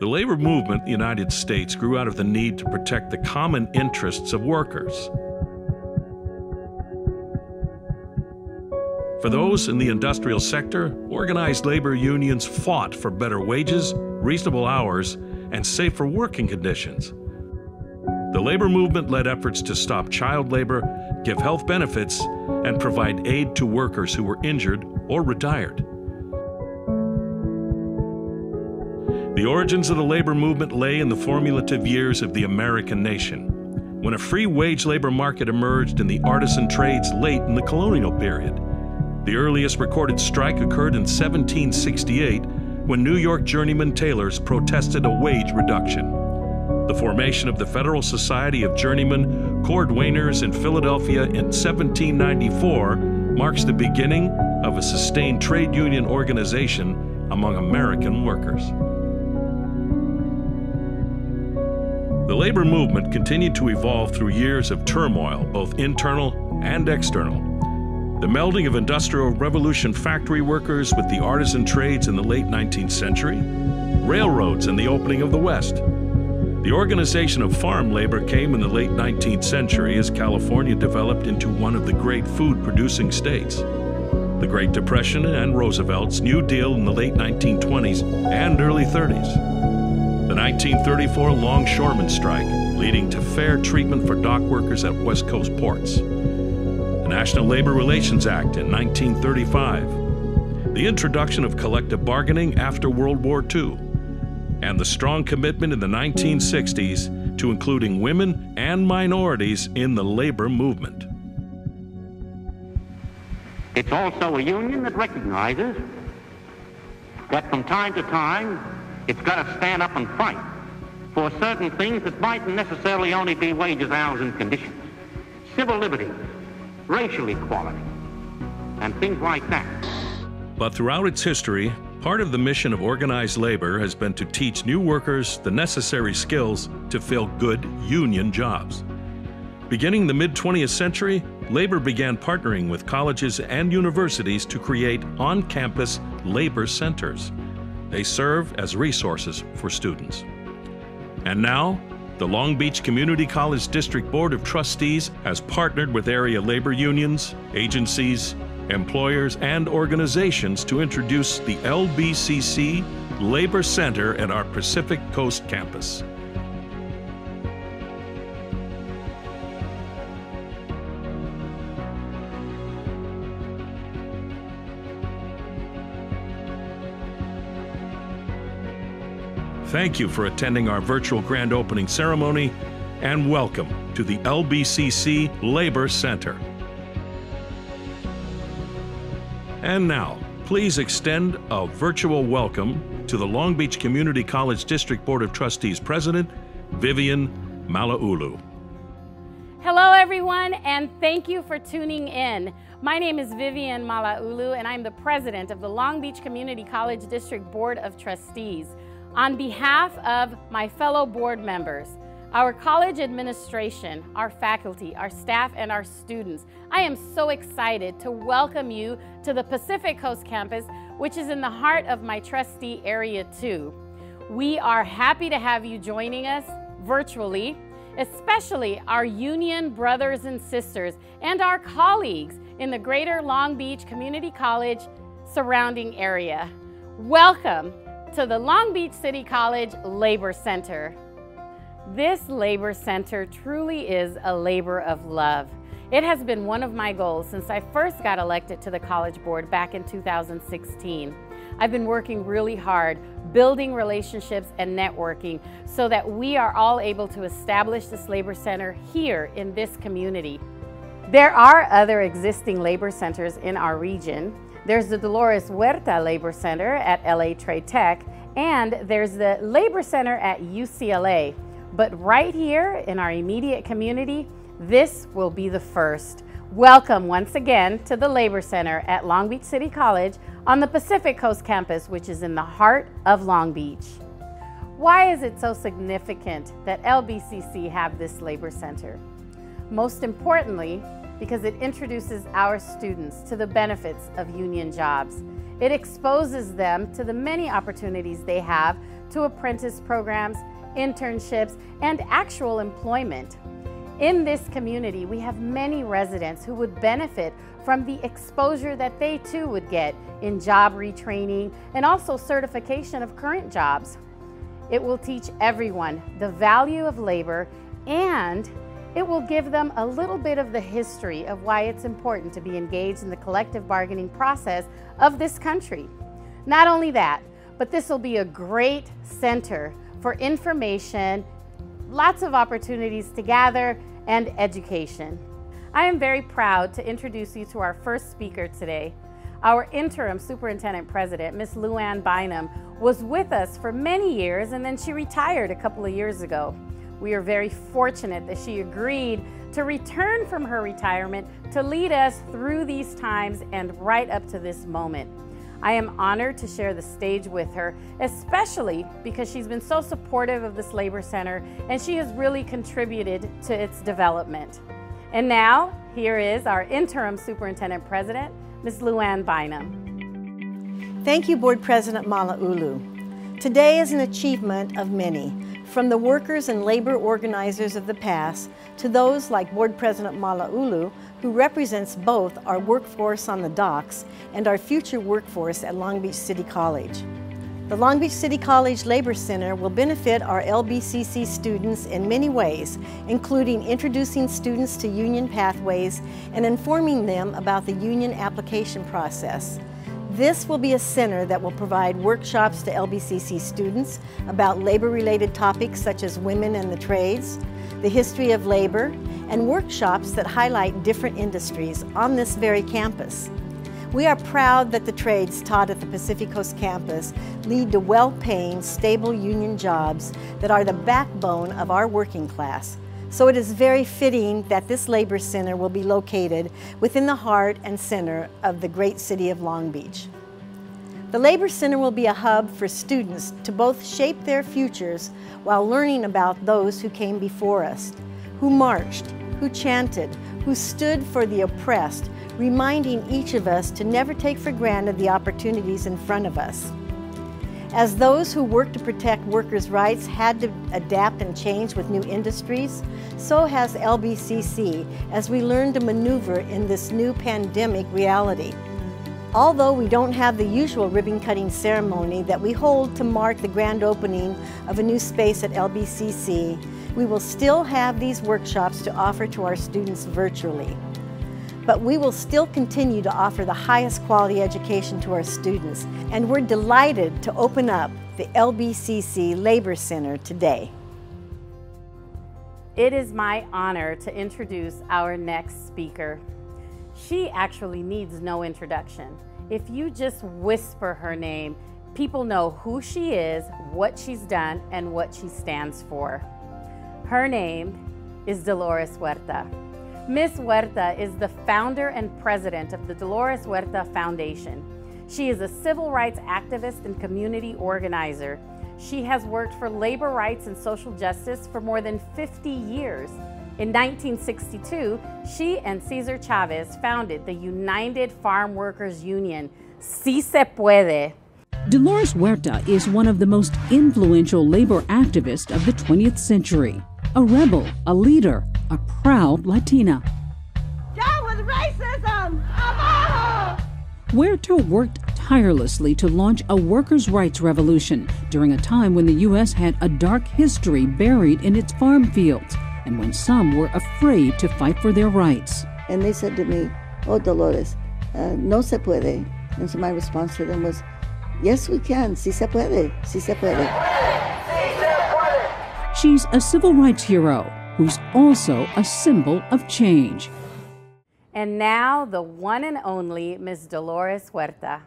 The labor movement in the United States grew out of the need to protect the common interests of workers. For those in the industrial sector, organized labor unions fought for better wages, reasonable hours, and safer working conditions. The labor movement led efforts to stop child labor, give health benefits, and provide aid to workers who were injured or retired. The origins of the labor movement lay in the formative years of the American nation, when a free wage labor market emerged in the artisan trades late in the colonial period. The earliest recorded strike occurred in 1768 when New York journeyman tailors protested a wage reduction. The formation of the Federal Society of Journeymen Cordwainers in Philadelphia in 1794 marks the beginning of a sustained trade union organization among American workers. The labor movement continued to evolve through years of turmoil, both internal and external. The melding of Industrial Revolution factory workers with the artisan trades in the late 19th century, railroads and the opening of the West. The organization of farm labor came in the late 19th century as California developed into one of the great food producing states. The Great Depression and Roosevelt's New Deal in the late 1920s and early 30s. The 1934 longshoreman strike, leading to fair treatment for dock workers at West Coast ports. The National Labor Relations Act in 1935. The introduction of collective bargaining after World War II. And the strong commitment in the 1960s to including women and minorities in the labor movement. It's also a union that recognizes that from time to time it's got to stand up and fight for certain things that mightn't necessarily only be wages, hours, and conditions. Civil liberties, racial equality, and things like that. But throughout its history, part of the mission of organized labor has been to teach new workers the necessary skills to fill good union jobs. Beginning the mid 20th century, labor began partnering with colleges and universities to create on campus labor centers. They serve as resources for students. And now, the Long Beach Community College District Board of Trustees has partnered with area labor unions, agencies, employers, and organizations to introduce the LBCC Labor Center at our Pacific Coast campus. Thank you for attending our virtual grand opening ceremony and welcome to the LBCC Labor Center. And now, please extend a virtual welcome to the Long Beach Community College District Board of Trustees President, Vivian Malauulu. Hello, everyone, and thank you for tuning in. My name is Vivian Malauulu, and I'm the president of the Long Beach Community College District Board of Trustees. On behalf of my fellow board members, our college administration, our faculty, our staff, and our students, I am so excited to welcome you to the Pacific Coast campus, which is in the heart of my trustee area too. We are happy to have you joining us virtually, especially our union brothers and sisters and our colleagues in the greater Long Beach Community College surrounding area. Welcome to the Long Beach City College Labor Center. This Labor Center truly is a labor of love. It has been one of my goals since I first got elected to the College Board back in 2016. I've been working really hard, building relationships and networking so that we are all able to establish this Labor Center here in this community. There are other existing labor centers in our region, there's the Dolores Huerta Labor Center at LA Trade Tech, and there's the Labor Center at UCLA. But right here in our immediate community, this will be the first. Welcome once again to the Labor Center at Long Beach City College on the Pacific Coast campus, which is in the heart of Long Beach. Why is it so significant that LBCC have this Labor Center? Most importantly, because it introduces our students to the benefits of union jobs. It exposes them to the many opportunities they have to apprentice programs, internships, and actual employment. In this community, we have many residents who would benefit from the exposure that they too would get in job retraining and also certification of current jobs. It will teach everyone the value of labor and it will give them a little bit of the history of why it's important to be engaged in the collective bargaining process of this country. Not only that, but this will be a great center for information, lots of opportunities to gather, and education. I am very proud to introduce you to our first speaker today. Our interim superintendent president, Ms. Lou Anne Bynum, was with us for many years and then she retired a couple of years ago. We are very fortunate that she agreed to return from her retirement to lead us through these times and right up to this moment. I am honored to share the stage with her, especially because she's been so supportive of this Labor Center and she has really contributed to its development. And now, here is our interim superintendent president, Ms. Lou Anne Bynum. Thank you, Board President Malauulu. Today is an achievement of many, from the workers and labor organizers of the past to those like Board President Malauulu, who represents both our workforce on the docks and our future workforce at Long Beach City College. The Long Beach City College Labor Center will benefit our LBCC students in many ways, including introducing students to union pathways and informing them about the union application process. This will be a center that will provide workshops to LBCC students about labor-related topics such as women and the trades, the history of labor, and workshops that highlight different industries on this very campus. We are proud that the trades taught at the Pacific Coast campus lead to well-paying, stable union jobs that are the backbone of our working class. So it is very fitting that this labor center will be located within the heart and center of the great city of Long Beach. The Labor Center will be a hub for students to both shape their futures while learning about those who came before us, who marched, who chanted, who stood for the oppressed, reminding each of us to never take for granted the opportunities in front of us. As those who work to protect workers' rights had to adapt and change with new industries, so has LBCC as we learn to maneuver in this new pandemic reality. Although we don't have the usual ribbon cutting ceremony that we hold to mark the grand opening of a new space at LBCC, we will still have these workshops to offer to our students virtually but we will still continue to offer the highest quality education to our students. And we're delighted to open up the LBCC Labor Center today. It is my honor to introduce our next speaker. She actually needs no introduction. If you just whisper her name, people know who she is, what she's done, and what she stands for. Her name is Dolores Huerta. Ms. Huerta is the founder and president of the Dolores Huerta Foundation. She is a civil rights activist and community organizer. She has worked for labor rights and social justice for more than 50 years. In 1962, she and Cesar Chavez founded the United Farm Workers Union, Si Se Puede. Dolores Huerta is one of the most influential labor activists of the 20th century. A rebel, a leader, a proud Latina. Down with racism! Abajo! Huerta worked tirelessly to launch a workers' rights revolution during a time when the U.S. had a dark history buried in its farm fields and when some were afraid to fight for their rights. And they said to me, Oh, Dolores, uh, no se puede. And so my response to them was, Yes, we can. Si se puede. Si se puede. She's a civil rights hero who's also a symbol of change. And now, the one and only Ms. Dolores Huerta.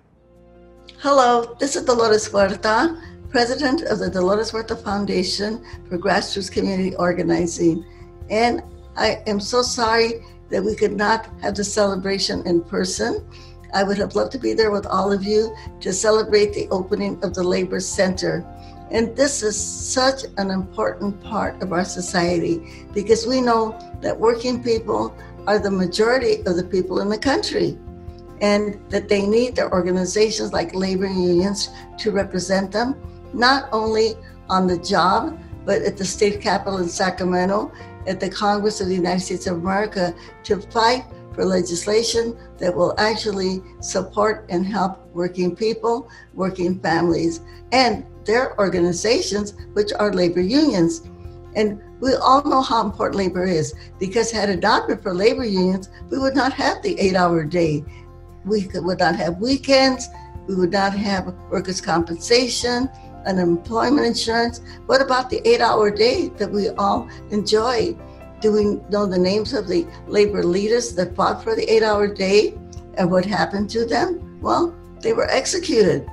Hello, this is Dolores Huerta, president of the Dolores Huerta Foundation for Grassroots Community Organizing. And I am so sorry that we could not have the celebration in person. I would have loved to be there with all of you to celebrate the opening of the Labor Center. And this is such an important part of our society because we know that working people are the majority of the people in the country and that they need their organizations like labor unions to represent them. not only on the job, but at the state capitol in Sacramento, at the Congress of the United States of America to fight for legislation that will actually support and help working people, working families, and their organizations, which are labor unions. And we all know how important labor is because had it not been for labor unions, we would not have the eight hour day. We would not have weekends. We would not have workers' compensation, unemployment insurance. What about the eight hour day that we all enjoy? Do we know the names of the labor leaders that fought for the eight hour day and what happened to them? Well, they were executed.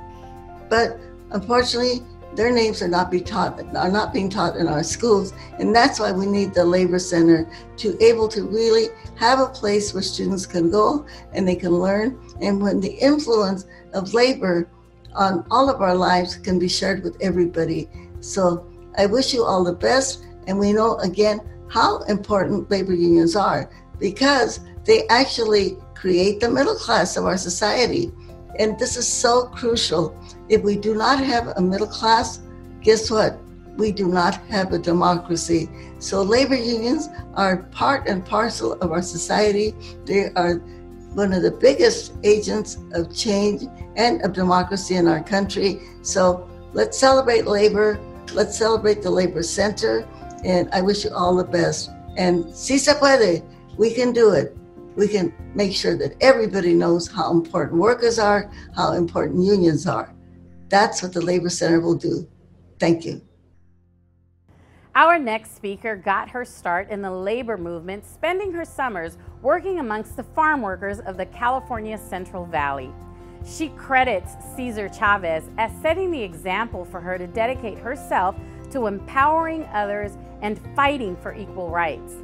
But unfortunately, their names are not be taught are not being taught in our schools and that's why we need the labor center to able to really have a place where students can go and they can learn. And when the influence of labor on all of our lives can be shared with everybody. So i wish you all the best and we know again how important labor unions are because they actually create the middle class of our society and this is so crucial. If we do not have a middle class, guess what? We do not have a democracy. So labor unions are part and parcel of our society. They are one of the biggest agents of change and of democracy in our country. So let's celebrate labor. Let's celebrate the Labor Center. And I wish you all the best. And si se puede, we can do it we can make sure that everybody knows how important workers are, how important unions are. That's what the Labor Center will do. Thank you. Our next speaker got her start in the labor movement, spending her summers working amongst the farm workers of the California Central Valley. She credits Cesar Chavez as setting the example for her to dedicate herself to empowering others and fighting for equal rights.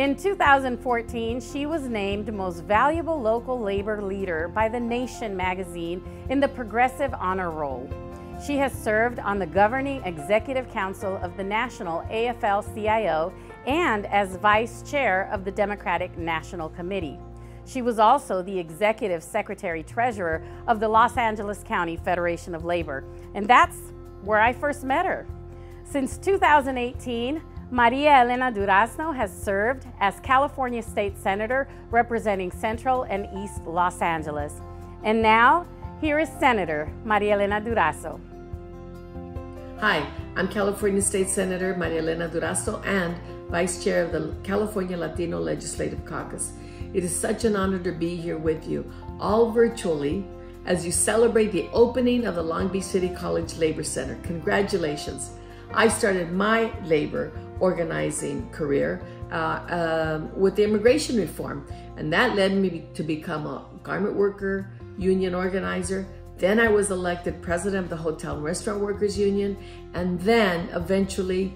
In 2014, she was named Most Valuable Local Labor Leader by The Nation magazine in the Progressive Honor Roll. She has served on the governing executive council of the National AFL CIO and as vice chair of the Democratic National Committee. She was also the executive secretary treasurer of the Los Angeles County Federation of Labor, and that's where I first met her. Since 2018, Maria Elena Durazo has served as California State Senator representing Central and East Los Angeles. And now, here is Senator Maria Elena Durazo. Hi, I'm California State Senator Maria Elena Durazo and Vice Chair of the California Latino Legislative Caucus. It is such an honor to be here with you, all virtually, as you celebrate the opening of the Long Beach City College Labor Center. Congratulations. I started my labor organizing career uh, um, with the immigration reform. And that led me to become a garment worker, union organizer. Then I was elected president of the Hotel and Restaurant Workers Union, and then eventually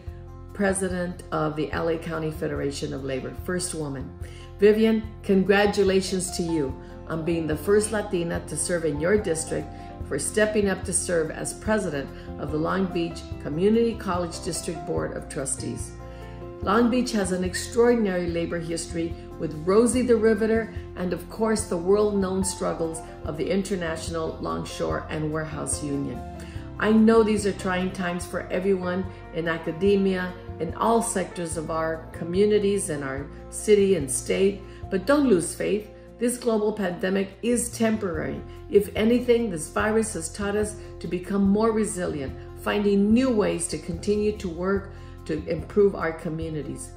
president of the LA County Federation of Labor, first woman. Vivian, congratulations to you on being the first Latina to serve in your district for stepping up to serve as president of the Long Beach Community College District Board of Trustees. Long Beach has an extraordinary labor history with Rosie the Riveter and of course the world-known struggles of the International Longshore and Warehouse Union. I know these are trying times for everyone in academia, in all sectors of our communities and our city and state, but don't lose faith. This global pandemic is temporary. If anything, this virus has taught us to become more resilient, finding new ways to continue to work to improve our communities.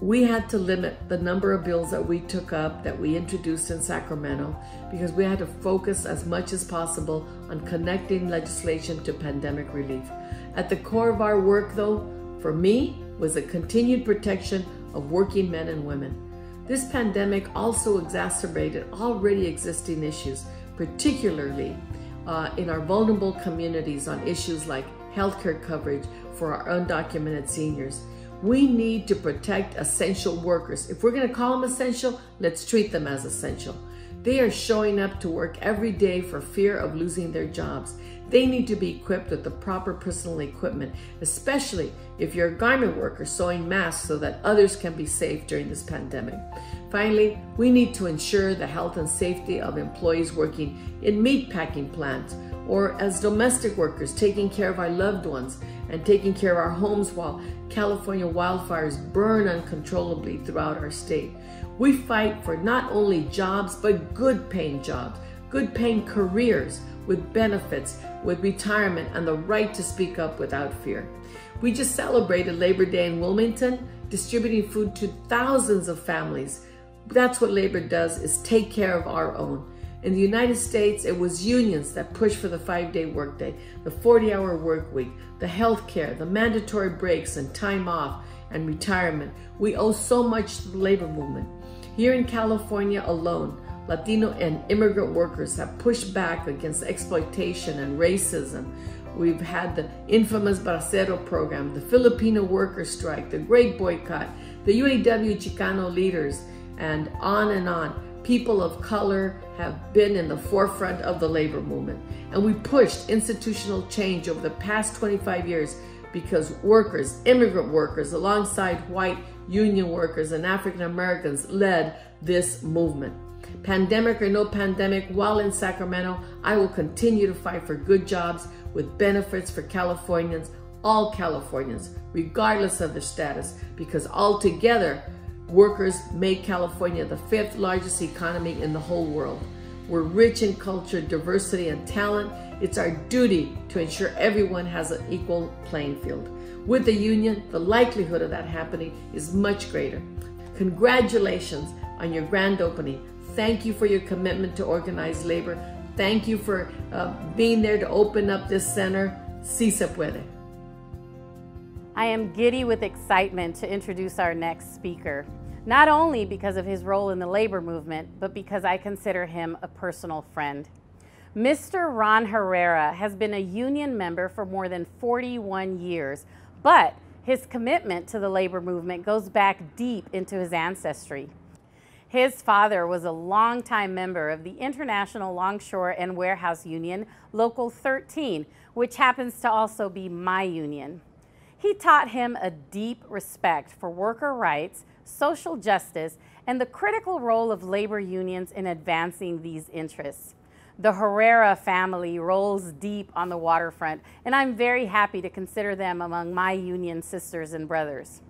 We had to limit the number of bills that we took up, that we introduced in Sacramento, because we had to focus as much as possible on connecting legislation to pandemic relief. At the core of our work, though, for me, was the continued protection of working men and women. This pandemic also exacerbated already existing issues, particularly uh, in our vulnerable communities on issues like healthcare coverage for our undocumented seniors. We need to protect essential workers. If we're going to call them essential, let's treat them as essential. They are showing up to work every day for fear of losing their jobs. They need to be equipped with the proper personal equipment, especially if you're a garment worker sewing masks so that others can be safe during this pandemic. Finally, we need to ensure the health and safety of employees working in meat packing plants or as domestic workers, taking care of our loved ones and taking care of our homes while California wildfires burn uncontrollably throughout our state. We fight for not only jobs, but good paying jobs, good paying careers with benefits, with retirement, and the right to speak up without fear. We just celebrated Labor Day in Wilmington, distributing food to thousands of families. That's what labor does, is take care of our own. In the United States, it was unions that pushed for the five-day workday, the 40-hour work week, the health care, the mandatory breaks and time off and retirement. We owe so much to the labor movement. Here in California alone, Latino and immigrant workers have pushed back against exploitation and racism. We've had the infamous Bracero program, the Filipino worker strike, the Great Boycott, the UAW Chicano leaders, and on and on people of color have been in the forefront of the labor movement. And we pushed institutional change over the past 25 years because workers, immigrant workers, alongside white union workers and African Americans led this movement. Pandemic or no pandemic, while in Sacramento, I will continue to fight for good jobs with benefits for Californians, all Californians, regardless of their status, because altogether, Workers make California the fifth largest economy in the whole world. We're rich in culture, diversity, and talent. It's our duty to ensure everyone has an equal playing field. With the union, the likelihood of that happening is much greater. Congratulations on your grand opening. Thank you for your commitment to organized labor. Thank you for uh, being there to open up this center. Si se puede. I am giddy with excitement to introduce our next speaker not only because of his role in the labor movement, but because I consider him a personal friend. Mr. Ron Herrera has been a union member for more than 41 years, but his commitment to the labor movement goes back deep into his ancestry. His father was a longtime member of the International Longshore and Warehouse Union, Local 13, which happens to also be my union. He taught him a deep respect for worker rights social justice, and the critical role of labor unions in advancing these interests. The Herrera family rolls deep on the waterfront, and I'm very happy to consider them among my union sisters and brothers.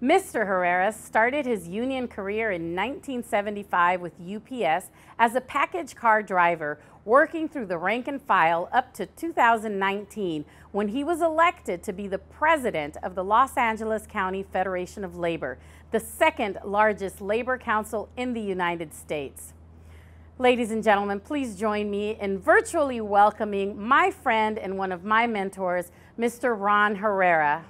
Mr. Herrera started his union career in 1975 with UPS as a package car driver, working through the rank and file up to 2019 when he was elected to be the president of the Los Angeles County Federation of Labor, the second largest labor council in the United States. Ladies and gentlemen, please join me in virtually welcoming my friend and one of my mentors, Mr. Ron Herrera.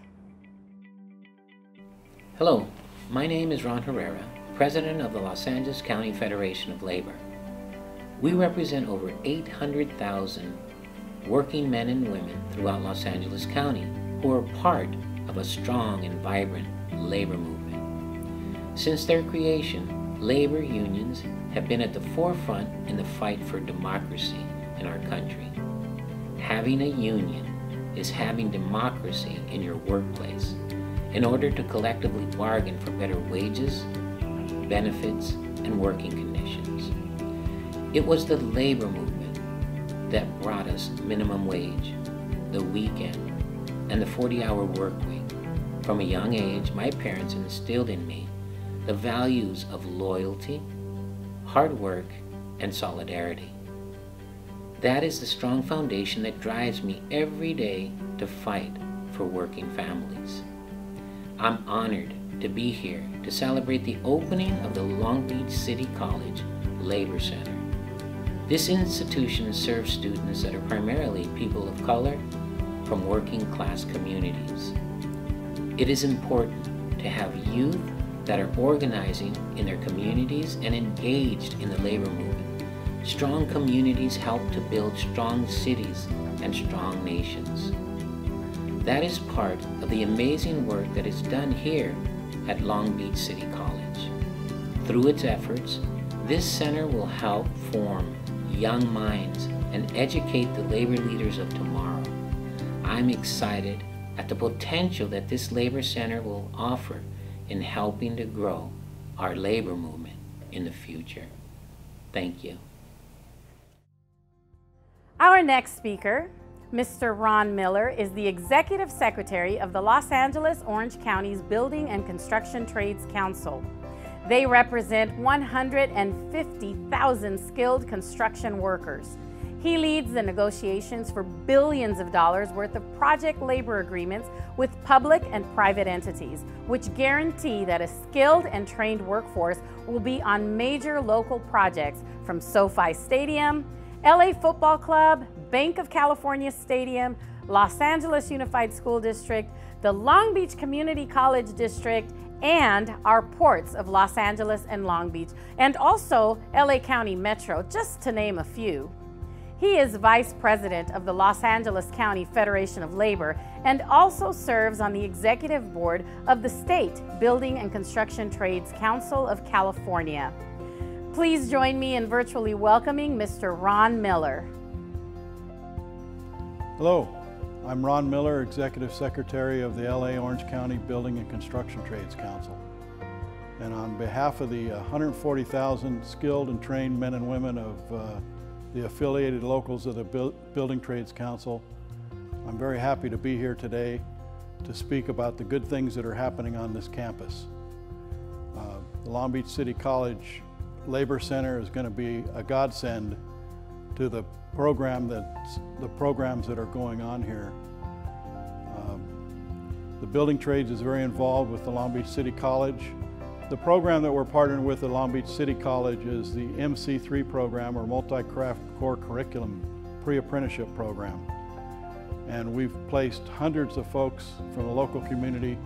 Hello, my name is Ron Herrera, President of the Los Angeles County Federation of Labor. We represent over 800,000 working men and women throughout Los Angeles County who are part of a strong and vibrant labor movement. Since their creation, labor unions have been at the forefront in the fight for democracy in our country. Having a union is having democracy in your workplace in order to collectively bargain for better wages, benefits, and working conditions. It was the labor movement that brought us minimum wage, the weekend, and the 40 hour work week. From a young age, my parents instilled in me the values of loyalty, hard work, and solidarity. That is the strong foundation that drives me every day to fight for working families. I'm honored to be here to celebrate the opening of the Long Beach City College Labor Center. This institution serves students that are primarily people of color from working class communities. It is important to have youth that are organizing in their communities and engaged in the labor movement. Strong communities help to build strong cities and strong nations. That is part of the amazing work that is done here at Long Beach City College. Through its efforts, this center will help form young minds and educate the labor leaders of tomorrow. I'm excited at the potential that this labor center will offer in helping to grow our labor movement in the future. Thank you. Our next speaker, Mr. Ron Miller, is the Executive Secretary of the Los Angeles Orange County's Building and Construction Trades Council. They represent 150,000 skilled construction workers. He leads the negotiations for billions of dollars worth of project labor agreements with public and private entities, which guarantee that a skilled and trained workforce will be on major local projects from SoFi Stadium, LA Football Club, Banc of California Stadium, Los Angeles Unified School District, the Long Beach Community College District, and our ports of Los Angeles and Long Beach, and also LA County Metro, just to name a few. He is Vice President of the Los Angeles County Federation of Labor and also serves on the Executive Board of the State Building and Construction Trades Council of California. Please join me in virtually welcoming Mr. Ron Miller. Hello, I'm Ron Miller, Executive Secretary of the LA Orange County Building and Construction Trades Council. And on behalf of the 140,000 skilled and trained men and women of uh, the affiliated locals of the Building Trades Council. I'm very happy to be here today to speak about the good things that are happening on this campus. Uh, the Long Beach City College Labor Center is going to be a godsend to the program that the programs that are going on here. Um, the building trades is very involved with the Long Beach City College the program that we're partnering with at Long Beach City College is the MC3 program or Multi-Craft Core Curriculum Pre-Apprenticeship Program. And we've placed hundreds of folks from the local community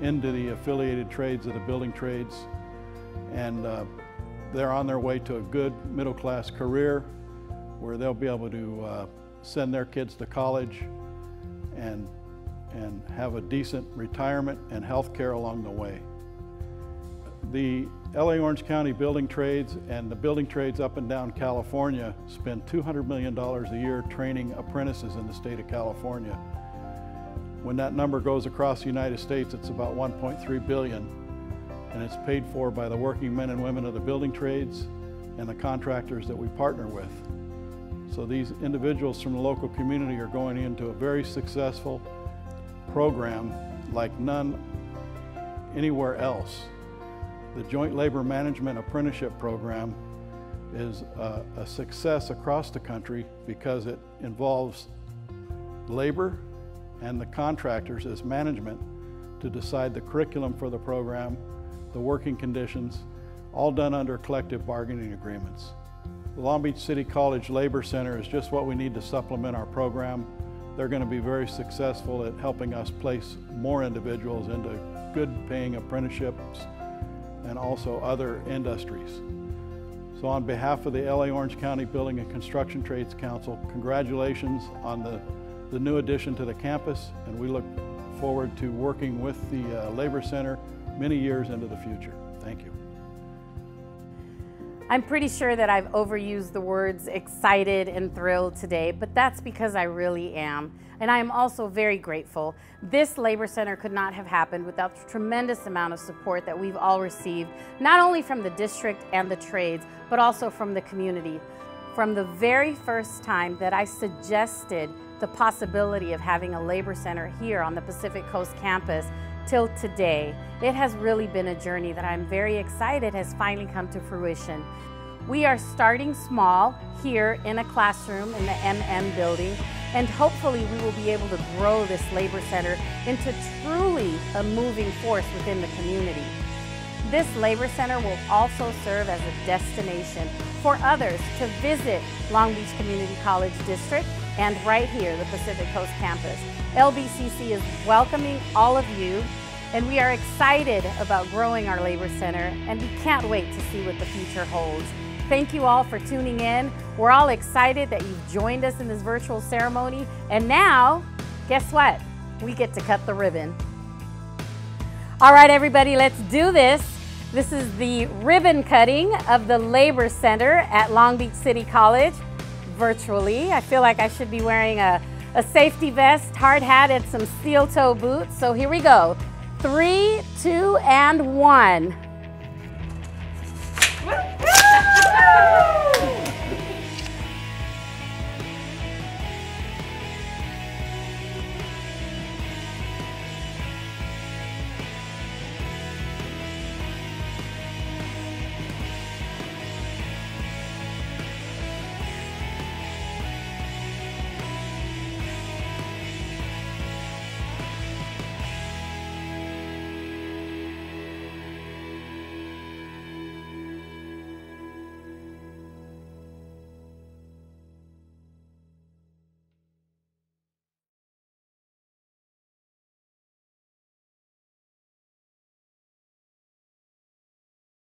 into the affiliated trades of the building trades. And uh, they're on their way to a good middle class career where they'll be able to uh, send their kids to college and, and have a decent retirement and health care along the way. The LA Orange County Building Trades and the building trades up and down California spend $200 million a year training apprentices in the state of California. When that number goes across the United States, it's about 1.3 billion, and it's paid for by the working men and women of the building trades and the contractors that we partner with. So these individuals from the local community are going into a very successful program like none anywhere else. The Joint Labor Management Apprenticeship Program is a, a, success across the country because it involves labor and the contractors as management to decide the curriculum for the program, the working conditions, all done under collective bargaining agreements. The Long Beach City College Labor Center is just what we need to supplement our program. They're going to be very successful at helping us place more individuals into good paying apprenticeships and also other industries. So on behalf of the LA Orange County Building and Construction Trades Council, congratulations on the, the new addition to the campus and we look forward to working with the uh, Labor Center many years into the future. Thank you. I'm pretty sure that I've overused the words excited and thrilled today, but that's because I really am. And I am also very grateful. This Labor Center could not have happened without the tremendous amount of support that we've all received, not only from the district and the trades, but also from the community. From the very first time that I suggested the possibility of having a Labor Center here on the Pacific Coast campus, till today. It has really been a journey that I'm very excited has finally come to fruition. We are starting small here in a classroom in the MM building, and hopefully we will be able to grow this labor center into truly a moving force within the community. This labor center will also serve as a destination for others to visit Long Beach Community College District and right here, the Pacific Coast campus. LBCC is welcoming all of you and we are excited about growing our Labor Center and we can't wait to see what the future holds. Thank you all for tuning in. We're all excited that you've joined us in this virtual ceremony. And now, guess what? We get to cut the ribbon. All right, everybody, let's do this. This is the ribbon cutting of the Labor Center at Long Beach City College virtually. I feel like I should be wearing a, a safety vest, hard hat, and some steel toe boots. So here we go. Three, two, and one.